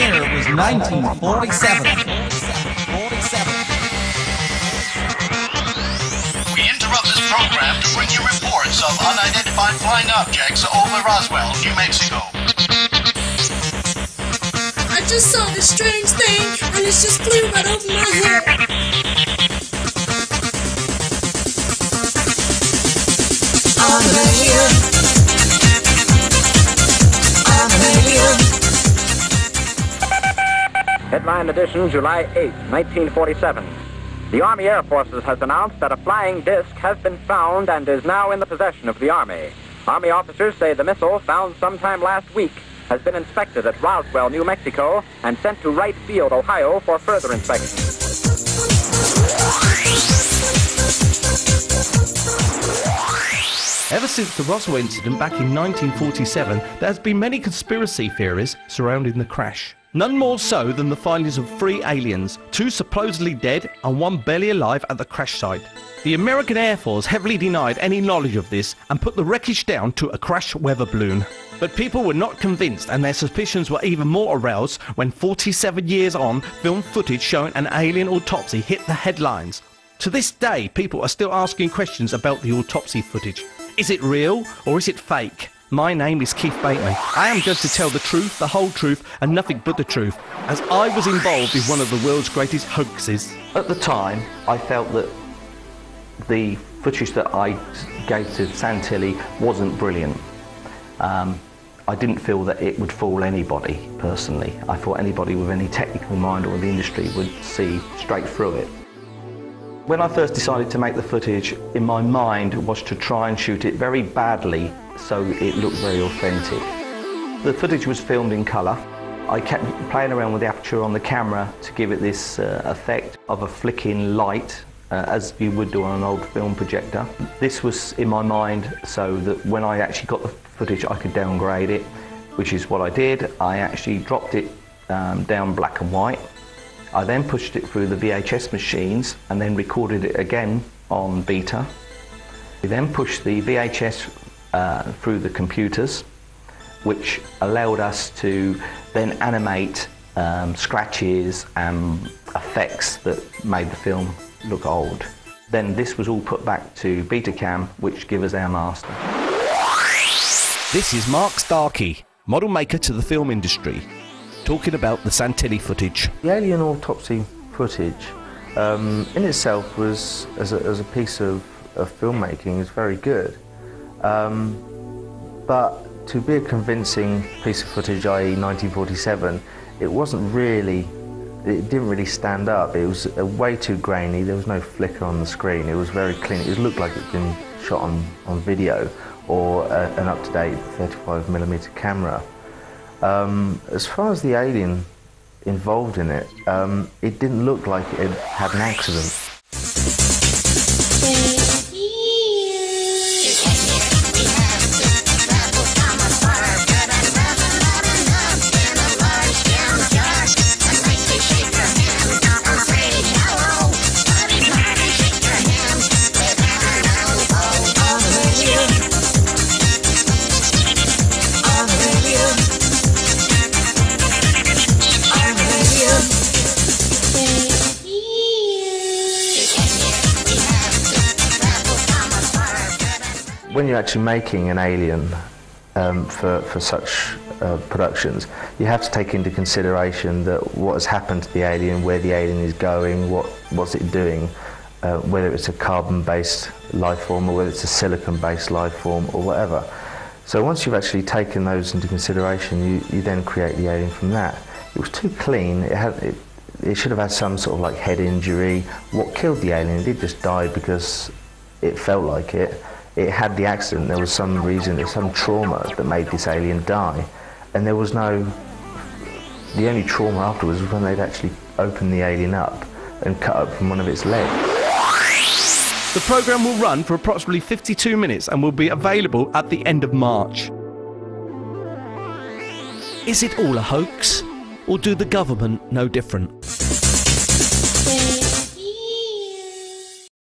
year was 1947. We interrupt this program to bring you reports of unidentified flying objects over Roswell, New Mexico. I just saw this strange thing, and it just flew right over my head. Headline edition, July 8, 1947. The Army Air Forces has announced that a flying disc has been found and is now in the possession of the Army. Army officers say the missile, found sometime last week, has been inspected at Roswell, New Mexico, and sent to Wright Field, Ohio, for further inspection. Ever since the Roswell incident back in 1947, there has been many conspiracy theories surrounding the crash. None more so than the findings of three aliens, two supposedly dead and one barely alive at the crash site. The American Air Force heavily denied any knowledge of this and put the wreckage down to a crash weather balloon. But people were not convinced and their suspicions were even more aroused when 47 years on, film footage showing an alien autopsy hit the headlines. To this day, people are still asking questions about the autopsy footage. Is it real or is it fake? My name is Keith Bateman. I am going to tell the truth, the whole truth, and nothing but the truth, as I was involved in one of the world's greatest hoaxes. At the time, I felt that the footage that I gave to Santilli wasn't brilliant. Um, I didn't feel that it would fool anybody personally. I thought anybody with any technical mind or the industry would see straight through it. When I first decided to make the footage, in my mind was to try and shoot it very badly so it looked very authentic. The footage was filmed in colour. I kept playing around with the aperture on the camera to give it this uh, effect of a flicking light uh, as you would do on an old film projector. This was in my mind so that when I actually got the footage I could downgrade it, which is what I did. I actually dropped it um, down black and white. I then pushed it through the VHS machines and then recorded it again on beta. We then pushed the VHS uh, through the computers, which allowed us to then animate um, scratches and effects that made the film look old. Then this was all put back to Betacam, which give us our master. This is Mark Starkey, model maker to the film industry, talking about the Santilli footage. The alien autopsy footage um, in itself was, as a, as a piece of, of filmmaking, is very good. Um, but to be a convincing piece of footage, i.e. 1947, it wasn't really, it didn't really stand up. It was uh, way too grainy, there was no flicker on the screen. It was very clean, it looked like it'd been shot on, on video or a, an up-to-date 35mm camera. Um, as far as the alien involved in it, um, it didn't look like it had an accident. When you're actually making an alien um, for, for such uh, productions, you have to take into consideration that what has happened to the alien, where the alien is going, what what's it doing, uh, whether it's a carbon-based life form or whether it's a silicon-based life form or whatever. So once you've actually taken those into consideration, you, you then create the alien from that. It was too clean. It had it, it should have had some sort of like head injury. What killed the alien? It did just die because it felt like it. It had the accident. There was some reason, some trauma that made this alien die, and there was no. The only trauma afterwards was when they'd actually opened the alien up and cut up from one of its legs. The programme will run for approximately 52 minutes and will be available at the end of March. Is it all a hoax? Or do the government know different?